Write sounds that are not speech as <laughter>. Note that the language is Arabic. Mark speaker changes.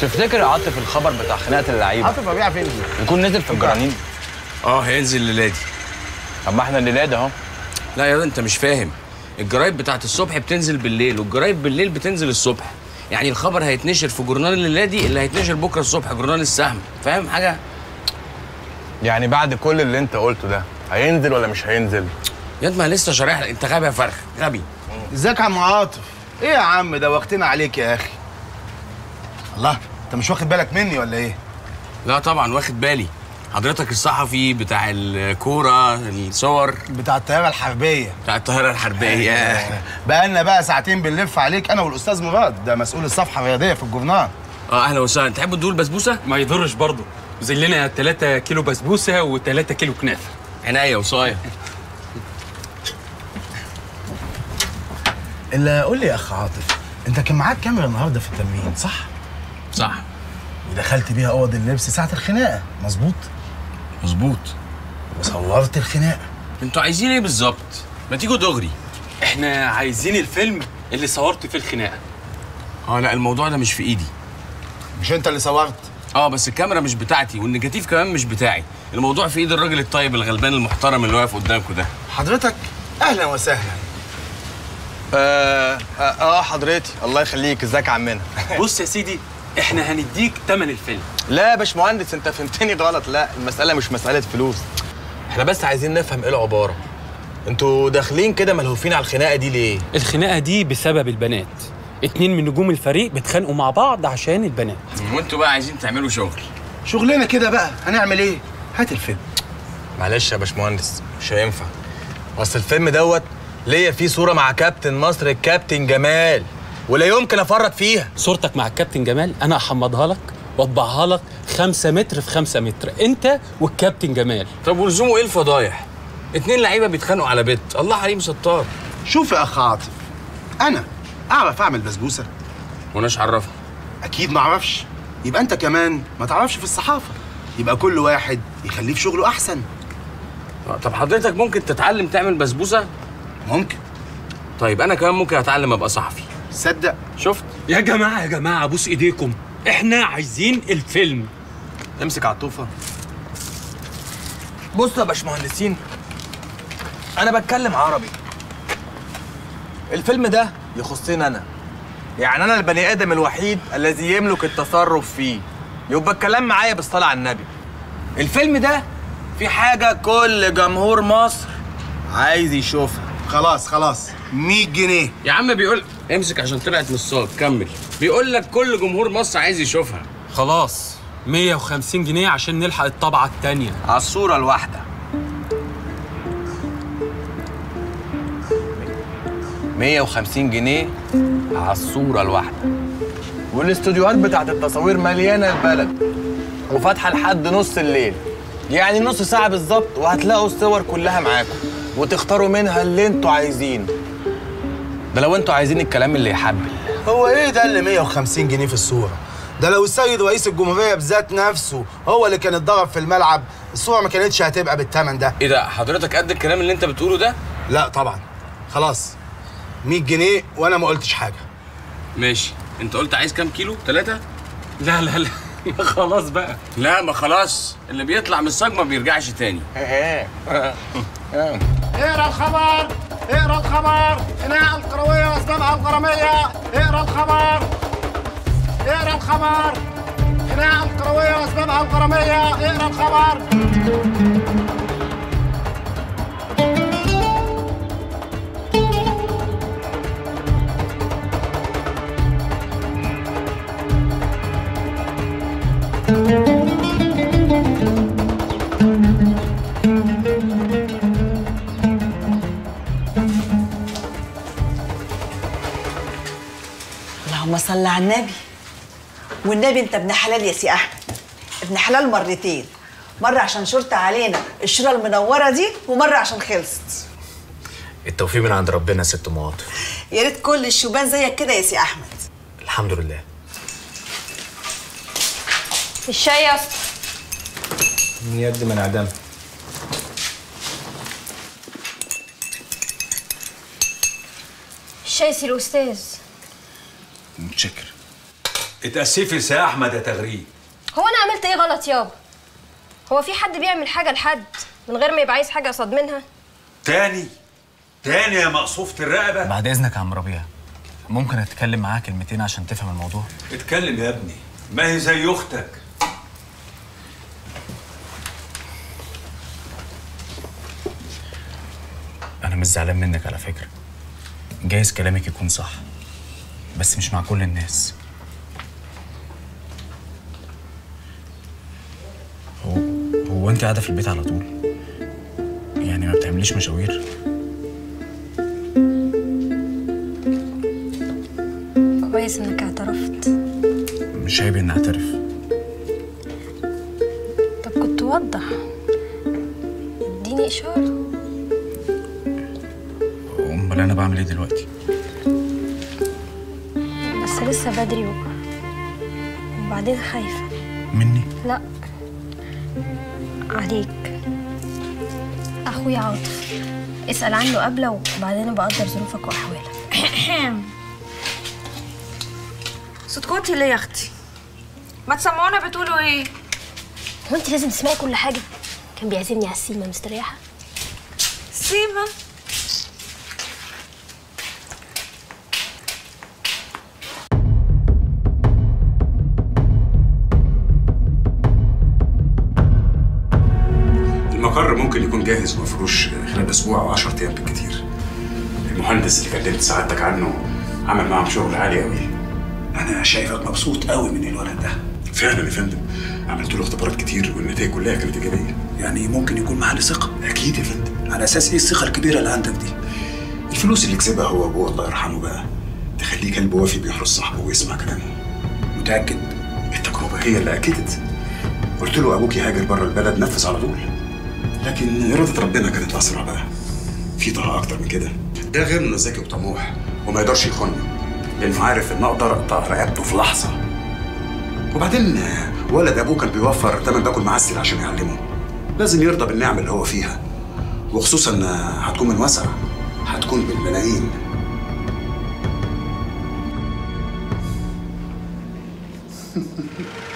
Speaker 1: تفتكر عاطف الخبر بتاع خناقة اللعيبة؟
Speaker 2: عاطف ربيع فين؟
Speaker 1: يكون نزل في الجرانين
Speaker 3: آه هينزل الليلة دي
Speaker 1: طب ما إحنا الليلة اهو.
Speaker 3: لا يا انت مش فاهم. الجرايد بتاعت الصبح بتنزل بالليل والجرايد بالليل بتنزل الصبح. يعني الخبر هيتنشر في جورنال الليلة دي اللي هيتنشر بكرة الصبح جورنال السهم. فاهم حاجة؟
Speaker 1: يعني بعد كل اللي انت قلته ده هينزل ولا مش هينزل؟
Speaker 3: ياد ما لسه شارح لك. انت غبي يا فرخ غبي.
Speaker 2: ازيك يا عم عاطف؟ إيه يا عم ده وقتنا عليك يا أخي. الله. انت مش واخد بالك مني ولا إيه؟
Speaker 3: لا طبعا واخد بالي. حضرتك الصحفي بتاع الكورة الصور.
Speaker 2: بتاع الطيارة الحربية.
Speaker 3: بتاع الطائره الحربية. <laughs>
Speaker 2: بقالنا بقى ساعتين بنلف عليك أنا والأستاذ مراد ده مسؤول الصفحة الرياضية في الجورنال.
Speaker 3: آه أهلا وسهلا. تحبوا تدول بسبوسة؟
Speaker 4: ما يضرش برضه. زي لنا 3 كيلو بسبوسة و3 كيلو كنافة.
Speaker 3: عناية وصاية.
Speaker 2: إلا قول لي يا اخ عاطف أنت كان معاك كاميرا النهارده في التمرين صح؟
Speaker 3: صح.
Speaker 2: ودخلت بيها أوض اللبس ساعة الخناقة. مظبوط؟
Speaker 3: مظبوط.
Speaker 2: وصورت الخناقة.
Speaker 3: أنتوا عايزين إيه بالظبط؟ ما تيجوا دغري.
Speaker 4: إحنا عايزين الفيلم اللي صورت فيه الخناقة.
Speaker 3: آه لا الموضوع ده مش في ايدي.
Speaker 2: مش انت اللي صورت؟
Speaker 3: آه بس الكاميرا مش بتاعتي والنيجاتيف كمان مش بتاعي. الموضوع في ايد الراجل الطيب الغلبان المحترم اللي واقف قدامكم ده.
Speaker 2: حضرتك أهلا وسهلا.
Speaker 1: آه آه, آه حضرتي. الله يخليك. إزيك يا عمنا؟
Speaker 4: بص يا سيدي إحنا هنديك تمن الفيلم.
Speaker 1: لا يا باشمهندس انت فهمتني غلط. لا المسألة مش مسألة فلوس. إحنا بس عايزين نفهم إيه العبارة. أنتوا داخلين كده ملهوفين على الخناقة دي ليه؟
Speaker 4: الخناقة دي بسبب البنات. اتنين من نجوم الفريق بيتخانقوا مع بعض عشان البنات.
Speaker 3: وانتوا بقى عايزين تعملوا شغل.
Speaker 2: شغلنا كده بقى. هنعمل إيه؟ هات الفيلم.
Speaker 1: معلش يا باشمهندس مش هينفع. أصل الفيلم دوت ليا فيه صورة مع كابتن مصر الكابتن جمال. ولا يمكن أفرط فيها.
Speaker 4: صورتك مع الكابتن جمال أنا أحمضها لك وأطبعها لك خمسة متر في خمسة متر. أنت والكابتن جمال.
Speaker 3: طب ولزومه إيه الفضايح؟ اتنين لعيبة بيتخانقوا على بيت. الله حريم ستار.
Speaker 2: شوف يا أخ عاطف أنا أعرف أعمل بسبوسة.
Speaker 3: وناش عرفنا
Speaker 2: أكيد ما أعرفش. يبقى أنت كمان ما تعرفش في الصحافة. يبقى كل واحد يخليه في شغله أحسن.
Speaker 3: آه، طب حضرتك ممكن تتعلم تعمل بسبوسة؟
Speaker 2: ممكن.
Speaker 3: طيب أنا كمان ممكن أتعلم أبقى صحفي.
Speaker 2: صدق.
Speaker 3: شفت؟
Speaker 4: يا جماعة يا جماعة بوس إيديكم. إحنا عايزين الفيلم.
Speaker 1: امسك عطوفه بصوا يا باشمهندسين أنا بتكلم عربي. الفيلم ده يخصني أنا. يعني أنا البني آدم الوحيد الذي يملك التصرف فيه. يبقى الكلام معايا بالصلاة على النبي. الفيلم ده في حاجة كل جمهور مصر عايز يشوفها.
Speaker 2: خلاص خلاص. 100 جنيه.
Speaker 3: يا عم بيقول امسك عشان طلعت من الصوت كمل. بيقول لك كل جمهور مصر عايز يشوفها.
Speaker 4: خلاص. 150 جنيه عشان نلحق الطبعة التانية.
Speaker 1: على الصورة الواحدة. 150 جنيه على الصورة الواحدة. والإستوديوهات بتاعت التصاوير مليانة البلد. وفاتحة لحد نص الليل. يعني نص ساعة بالظبط وهتلاقوا الصور كلها معاكم. وتختاروا منها اللي أنتوا عايزينه. ده لو أنتوا عايزين الكلام اللي يحبل
Speaker 2: هو إيه ده اللي 150 جنيه في الصورة؟ ده لو السيد رئيس الجمهورية بذات نفسه هو اللي كان اتضرب في الملعب الصورة ما كانتش هتبقى بالثمن ده.
Speaker 3: إيه ده حضرتك قد الكلام اللي انت بتقوله ده؟
Speaker 2: لا طبعا. خلاص 100 جنيه وأنا ما قلتش حاجة.
Speaker 3: ماشي. انت قلت عايز كام كيلو؟ ثلاثة
Speaker 4: لا لا لا. <laughs> خلاص بقى.
Speaker 3: لا ما خلاص. اللي بيطلع من الصاج ما بيرجعش تاني. <laughs>
Speaker 5: اقرأ الخبر اقرأ الخبر. خناقه القروية واسبابها الغراميه اقرأ الخبر. اقرأ الخبر. خناقه القروية واسبابها الغراميه اقرأ الخبر.
Speaker 6: اللهم صل على النبي. والنبي انت ابن حلال يا سي أحمد. ابن حلال مرتين. مرة عشان شرت علينا الشوره المنورة دي ومرة عشان خلصت.
Speaker 7: التوفيق من عند ربنا يا ست مواطن.
Speaker 6: يا ريت كل الشبان زيك كده يا سي أحمد.
Speaker 7: الحمد لله.
Speaker 8: الشاي يا أسطى.
Speaker 7: من يد من عدم.
Speaker 8: الشاي سي الأستاذ.
Speaker 2: متشكر.
Speaker 9: اتأسفي يا سي أحمد يا تغريب.
Speaker 8: هو أنا عملت إيه غلط يابا؟ هو في حد بيعمل حاجة لحد من غير ما يبقى عايز حاجة قصاد منها؟
Speaker 9: تاني تاني يا مقصوفة الرقبة.
Speaker 7: بعد إذنك يا عم ربيع ممكن أتكلم معاه كلمتين عشان تفهم الموضوع؟
Speaker 9: اتكلم يا ابني. ما هي زي أختك.
Speaker 7: أنا مش زعلان منك على فكرة. جايز كلامك يكون صح. بس مش مع كل الناس. هو هو انت قاعدة في البيت على طول؟ يعني ما بتعمليش مشاوير؟
Speaker 8: كويس إنك اعترفت.
Speaker 7: مش عيب إني اعترف.
Speaker 8: طب كنت وضح اديني إشارة.
Speaker 7: أمال أنا بعمل إيه دلوقتي؟
Speaker 8: لسه بدري. وبعدين خايفه
Speaker 7: مني؟
Speaker 8: لا. عليك. أخويا عاطف. اسأل عنه قبله وبعدين بقدر ظروفك وأحوالك. <clears throat>
Speaker 10: صوتكوتي ليه يا أختي؟ ما تسمعونا بتقولوا إيه؟
Speaker 8: هو أنت لازم تسمعي كل حاجة؟ كان بيعزمني على السيما مستريحة؟
Speaker 10: سيما؟
Speaker 11: جاهز ومفروش خلال أسبوع أو 10 أيام بالكتير. المهندس اللي كلمت سعادتك عنه عمل معاهم شغل عالي قوي أنا شايفك مبسوط قوي من الولد ده. فعلا يا فندم. عملت له اختبارات كتير والنتائج كلها كانت إيجابية. يعني ممكن يكون محل ثقة؟ أكيد يا فندم. على أساس إيه الثقة الكبيرة اللي عندك دي؟ الفلوس اللي كسبها هو أبوه الله يرحمه بقى. تخليه كلب وافي بيحرس صاحبه ويسمع كلامه. متأكد؟ التجربة هي اللي أكدت. قلت له أبوك يهاجر بره البلد نفذ على طول. لكن إرادة ربنا كانت أسرع بقى في طه أكتر من كده. ده غير إنه ذكي وطموح وما يقدرش يخوني لأنه عارف إن أقدر أقطع رقبته في لحظة. وبعدين ولد أبوه كان بيوفر تمن باكل معسل عشان يعلمه. لازم يرضى بالنعمة اللي هو فيها. وخصوصا هتكون من وسع هتكون بالملايين <laughs>